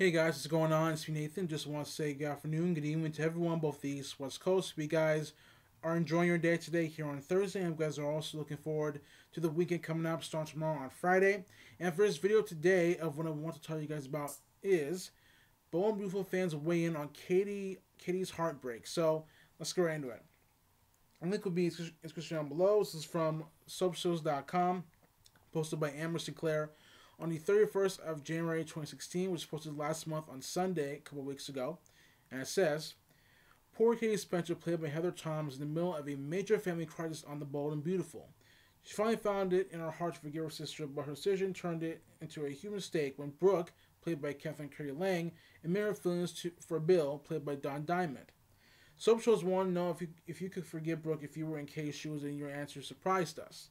Hey guys, what's going on? It's me Nathan. Just want to say good afternoon, good evening to everyone, both the East West Coast. You guys are enjoying your day today here on Thursday, and you guys are also looking forward to the weekend coming up, starting tomorrow on Friday. And for this video today, of what I want to tell you guys about is and Beautiful fans weigh in on Katie Katie's heartbreak. So let's go right into it. Link will be in the description down below. This is from soapshows.com, posted by Amber Sinclair on the 31st of January 2016, which was posted last month on Sunday, a couple weeks ago. And it says, Poor Katie Spencer, played by Heather Tom, is in the middle of a major family crisis on The Bold and Beautiful. She finally found it in her heart to forgive her sister, but her decision turned it into a human mistake when Brooke, played by Katherine Kelly Lang, admitted her feelings to, for Bill, played by Don Diamont. Soap shows want to know if you, if you could forgive Brooke if you were in Katie's shoes, and your answer surprised us.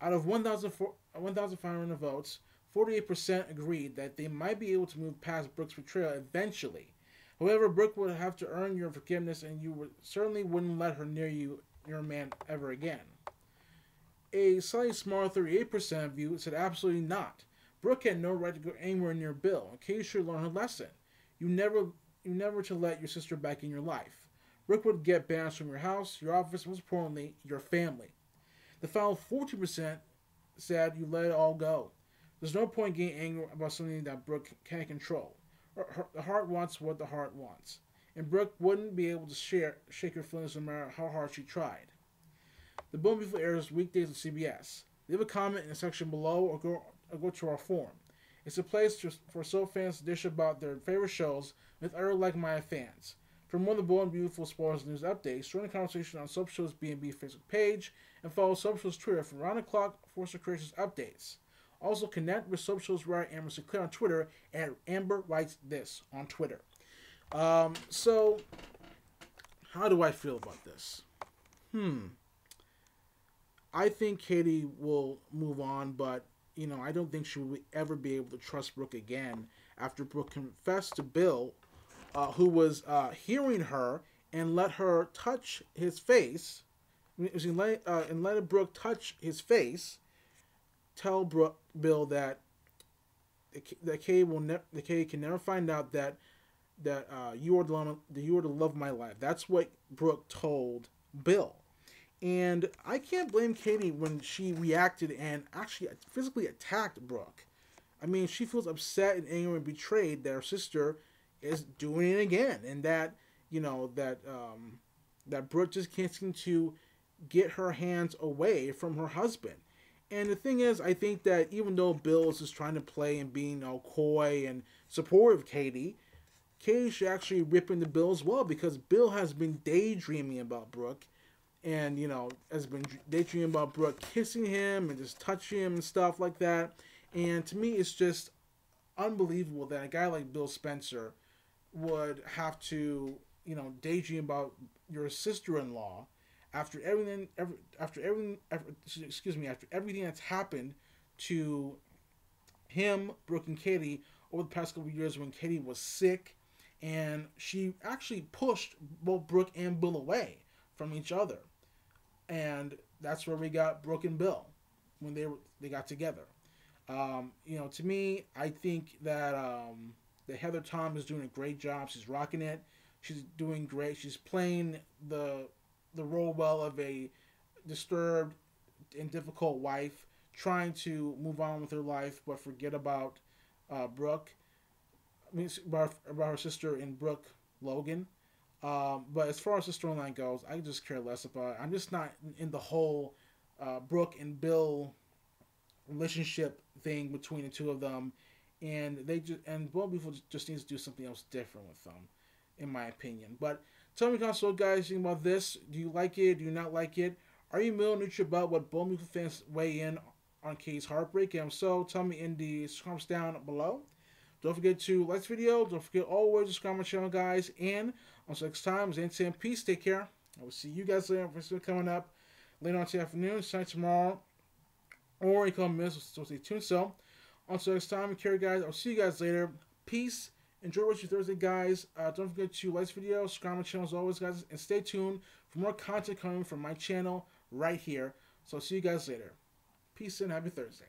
Out of 1,500 votes, 48% agreed that they might be able to move past Brooke's betrayal eventually. However, Brooke would have to earn your forgiveness, and you would, certainly wouldn't let her near you, your man, ever again. A slightly smaller 38% of you said absolutely not. Brooke had no right to go anywhere near Bill. In case should learn her lesson. You never, you never to let your sister back in your life. Brooke would get banished from your house, your office, most importantly, your family. The final 40% said you let it all go. There's no point getting angry about something that Brooke can't control. Her, her, the heart wants what the heart wants. And Brooke wouldn't be able to share, shake her feelings no matter how hard she tried. The Bold Beautiful airs weekdays on CBS. Leave a comment in the section below or go, or go to our forum. It's a place to, for soap fans to dish about their favorite shows with other like-minded fans. For more of the Bold and Beautiful spoilers news updates, join the conversation on Soap Show's B&B Facebook page and follow Soap Show's Twitter for round-the-clock Force Creations updates. Also, connect with Show's writer Amber Sinclair on Twitter at Amber Writes This on Twitter. Um, so, how do I feel about this? Hmm. I think Katie will move on, but you know, I don't think she will ever be able to trust Brooke again after Brooke confessed to Bill, uh, who was uh, hearing her and let her touch his face. Uh, and let Brooke touch his face tell Brooke, Bill that that Kay will ne- the Kay can never find out that that uh, you are the love, you are the love of my life. That's what Brooke told Bill, and I can't blame Katie when she reacted and actually physically attacked Brooke. I mean, she feels upset and angry and betrayed that her sister is doing it again, and that you know that um, that Brooke just can't seem to get her hands away from her husband. And the thing is, I think that even though Bill is just trying to play and being you know, coy and supportive of Katie, Katie should actually rip into Bill as well because Bill has been daydreaming about Brooke and, you know, has been daydreaming about Brooke kissing him and just touching him and stuff like that. And to me, it's just unbelievable that a guy like Bill Spencer would have to, you know, daydream about your sister in law after everything, every, after everything, excuse me, after everything that's happened to him, Brooke, and Katie over the past couple years when Katie was sick, and she actually pushed both Brooke and Bill away from each other, and that's where we got Brooke and Bill when they were they got together. Um, you know, to me, I think that um, that Heather Tom is doing a great job. She's rocking it. She's doing great. She's playing the the role well of a disturbed and difficult wife trying to move on with her life but forget about uh, Brooke. I mean, about, about her sister in Brooke Logan. Um, but as far as the storyline goes, I just care less about it. I'm just not in the whole uh, Brooke and Bill relationship thing between the two of them. And they just and Bold Beautiful just needs to do something else different with them, in my opinion. But Tell me, console guys, think about this. Do you like it? Do you not like it? Are you middle neutral about what Beautiful fans weigh in on Katie's heartbreak? And so, tell me in the comments down below. Don't forget to like this video. Don't forget always subscribe to my channel, guys. And until next time, Zane saying peace. Take care. I will see you guys later for coming up later on today afternoon, tonight, tomorrow, or you can miss. So stay tuned. So until next time, care, guys. I'll see you guys later. Peace. Enjoy what you Thursday, guys. Uh, don't forget to like this video, subscribe my channel as always, guys, and stay tuned for more content coming from my channel right here. So, see you guys later. Peace and happy Thursday.